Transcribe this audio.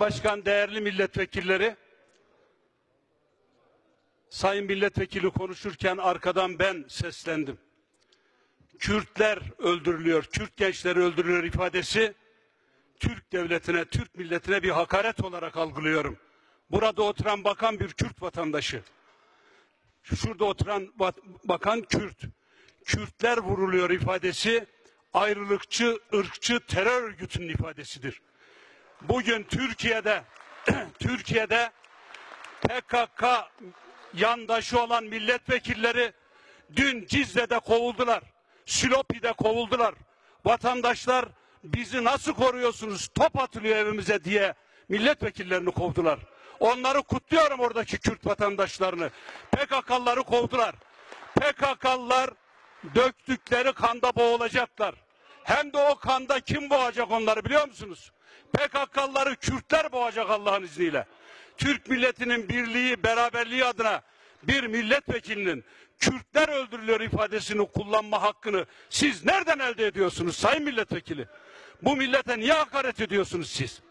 Başkan, değerli milletvekilleri, Sayın milletvekili konuşurken arkadan ben seslendim. Kürtler öldürülüyor, Kürt gençleri öldürülüyor ifadesi Türk devletine, Türk milletine bir hakaret olarak algılıyorum. Burada oturan bakan bir Kürt vatandaşı. Şurada oturan bakan Kürt. Kürtler vuruluyor ifadesi ayrılıkçı, ırkçı terör örgütünün ifadesidir. Bugün Türkiye'de Türkiye'de PKK yandaşı olan milletvekilleri dün Cizre'de kovuldular. Silopi'de kovuldular. Vatandaşlar bizi nasıl koruyorsunuz top atılıyor evimize diye milletvekillerini kovdular. Onları kutluyorum oradaki Kürt vatandaşlarını. PKK'lıları kovdular. PKK'lılar döktükleri kanda boğulacaklar. Hem de o kanda kim boğacak onları biliyor musunuz? PKK'lıları Kürtler boğacak Allah'ın izniyle. Türk milletinin birliği, beraberliği adına bir milletvekilinin Kürtler öldürülüyor ifadesini kullanma hakkını siz nereden elde ediyorsunuz sayın milletvekili? Bu millete niye hakaret ediyorsunuz siz?